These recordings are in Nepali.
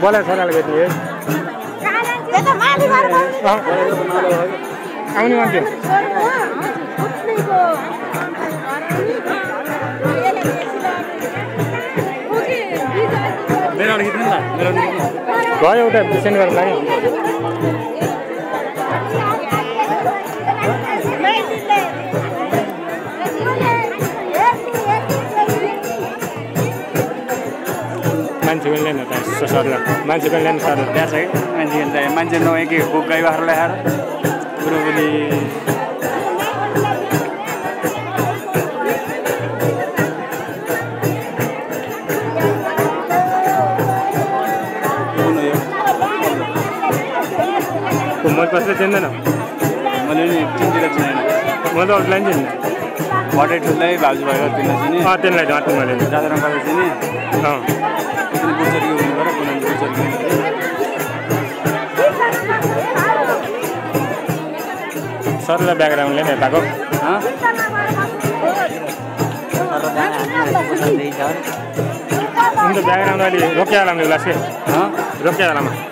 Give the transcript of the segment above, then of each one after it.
बोला छोराले भेट्ने आउने मान्छे भयो उता सेन्ड गर्नु लाग्यो पनि ल्याउनु त यस्तो सर मान्छे पनि ल्याउनु सर त्यहाँ छ कि? मान्छे चाहियो मान्छे नभए के हो गाई बाख्रा ल्याएर कुरो पनि कुन हो यो? म कसले चिन्दैन। मैले नि तिनतिर चिनाएन म त अरूलाई पनि चिन्दैन। भटे ठुलै भाउजू भएको तिनलाई चिने त्यसलाई ढाँट्नु मैले जाँदा गएर चिने अँ। सरलाई ब्याकग्राउन्डले नै यताको उनी त ब्याकग्राउन्ड अलि रोकिहालौँ नि उसलाई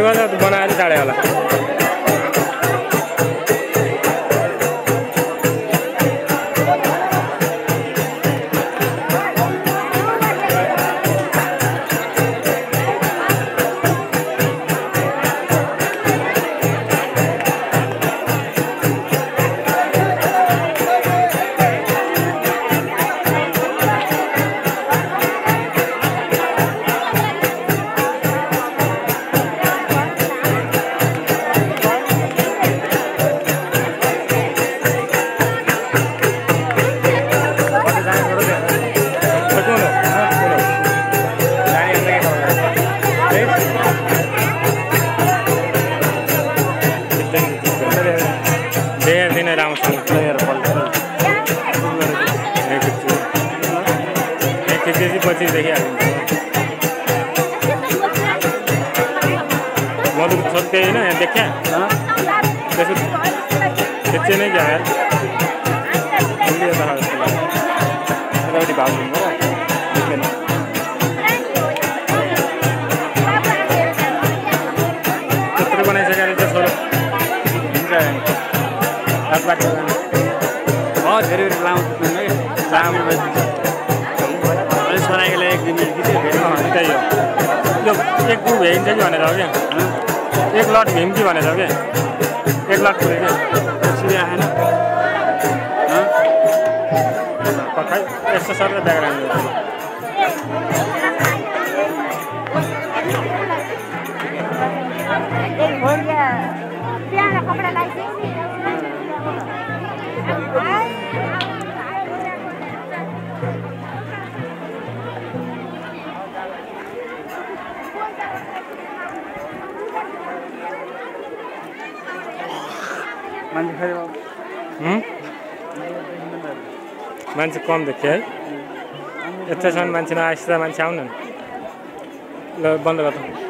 आशीर्वाद है तो बनाए पच्चीस सब ना देखे नहीं जाए हाँ। बात धेरै लाउँछ लामो अहिले छोराको एक दिन त्यही हो। यो एक बु भ्याइन्छ कि भनेर हो क्या? एक लट भ्याउँ कि भनेर हो क्या? एक लट पुऱ्यो क्या? सिधै आएन। खै यस्तो सर ब्याकग्राउन्ड लगाइदिए मान्छे कम देख्यो है। यत्रोसम्म मान्छे नआएपछि त मान्छे आउनु ल बन्द गर्नु